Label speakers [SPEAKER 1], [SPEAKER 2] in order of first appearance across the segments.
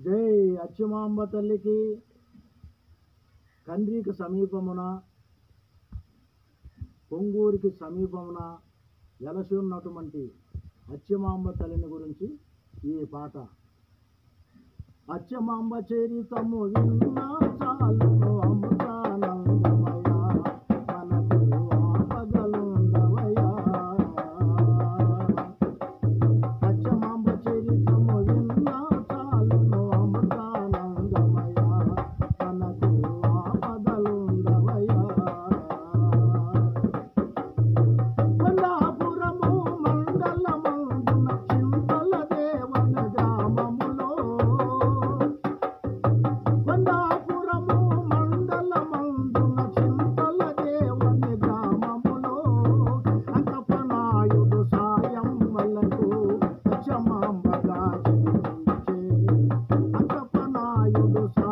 [SPEAKER 1] జై అచ్చుమాంబ తల్లికి కండ్రికి సమీపమున పొంగూరికి సమీపమున వెలసి ఉన్నటువంటి అచ్చమాంబ తల్లిని గురించి ఈ పాట. అచ్చమాంబ చరితము విన్నా చాలు అమ్మ. Thank you.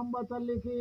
[SPEAKER 1] మాంబ తల్లికి